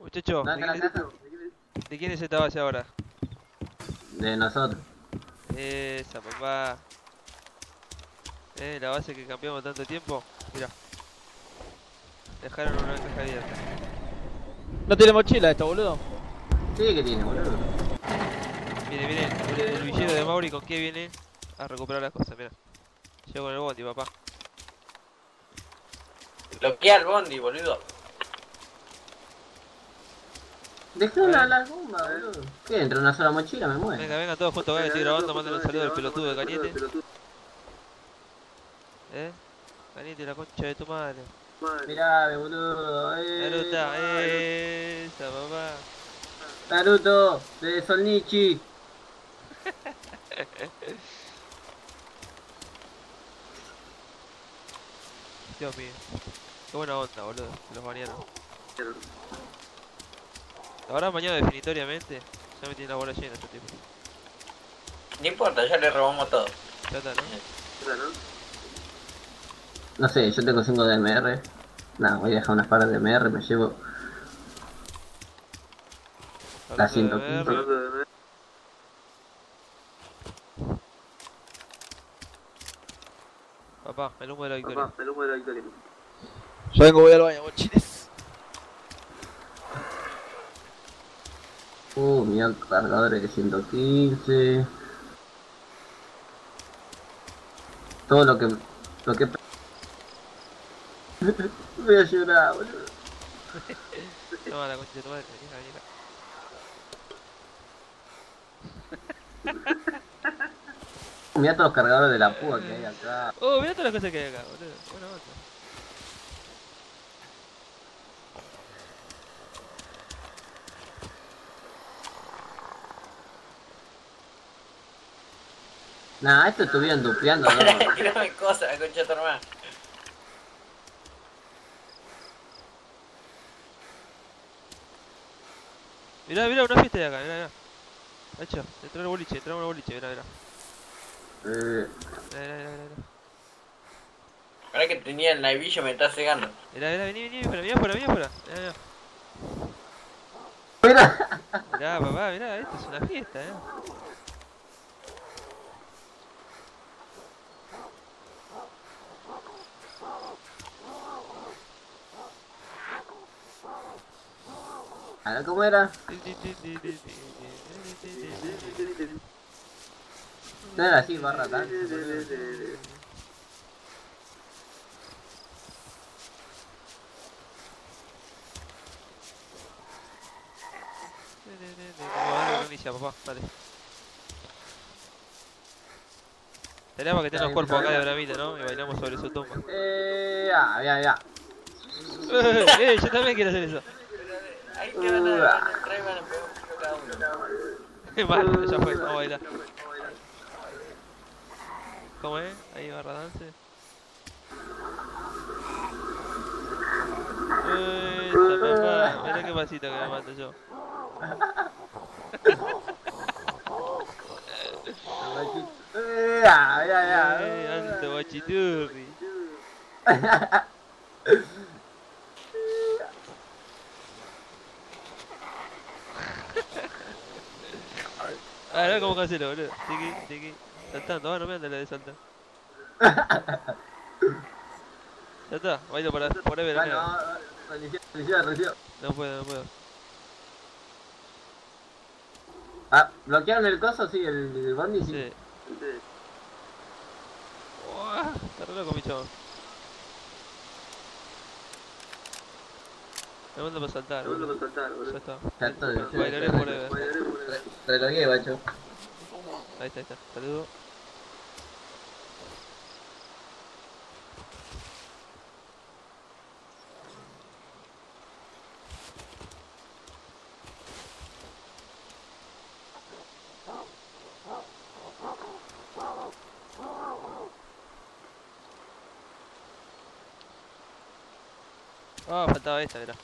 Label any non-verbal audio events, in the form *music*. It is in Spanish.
Muchachos, ¿Dónde ¿de, quién- casa? de quién es esta base ahora? De nosotros. Esa, papá. Eh, la base que cambiamos tanto tiempo. Mira. Dejaron una caja abierta. No tiene mochila esto, boludo. Sí que tiene, boludo. Viene, viene el, el villero de Mauri con qué viene a recuperar las cosas, mira. Llego con el bondi, papá. Bloquea el bondi, boludo. Dejé una la goma, boludo. ¿Qué? ¿Entre una sola mochila me mueve? Venga, venga, todos juntos, que estoy grabando, manden un saludo al pelotudo de Cañete. ¿Eh? Cañete, la concha de tu madre. Mirá, boludo. Eh, Naruta, esa, papá. Naruto, de Solnichi. *laughs* Dios mío. Qué buena onda, boludo. Los bañaron. Ahora mañana definitoriamente. Ya me tiene la bola llena este tipo. No importa, ya le robamos todo. Ya está, ¿no? No sé, yo tengo 5 de MR. Nada, voy a dejar unas paras de MR, me llevo la Hablando de 115. ver, Papá, el humo de la victoria. Yo vengo, voy al baño, bochines. Uh, mira, cargadores de 115. Todo lo que. Lo que. *laughs* Voy a llorar, boludo. *laughs* No, la concha de tu madre. Vieja, vieja. Mira todos los cargadores de la púa que hay acá. *laughs* Oh, mira todas las cosas que hay acá, boludo. Buena onda. Nah, esto estuvieron dupleando, *laughs* ¿no? Tirame cosas, concha tu hermana. Mirá, mirá, una fiesta de acá, mirá, mirá. Hacho, entró en el boliche, entró en el boliche, mirá, mirá. Eh, Mirá, mirá, mirá, mirá. Ahora que tenía el naivillo me está cegando. Mirá, mirá, vení, vení, mirá, mirá afuera, mirá afuera. Mirá, mirá. Mira. Mirá, papá, mirá, esto es una fiesta, eh. Cómo era. No era así, barra tal. Papá, dale. Tenemos que tener los cuerpos acá de bravita, ¿no? Y bailamos sobre su tumba. Eh, ya, ya, ya. *laughs* eh, yo también quiero hacer eso. *laughs* Vale, ya fue, vamos a bailar. ¿Cómo es? Ahí barra dance. Papá, mirá qué pasito que me mando yo. Eh, ya, ya, ya. Eh, alto guachiturri. *laughs* Ah, mirá cómo cancelo, boludo. Tiki, tiki. Saltando, ah, no me anda la de saltar. Ya está, bailo para forever, Ah, no, religión, religión, religión. No puedo, no puedo. Ah, ¿bloquearon el coso? Sí, el, el bondi, sí. Sí. Uah, Está re loco, mi chavo. Me manda para saltar. boludo. Ya está. Ya está, Bailaré forever. Relogué, bacho. Ahí está, ahí está. Saludo. Ah, faltaba esta, mirá.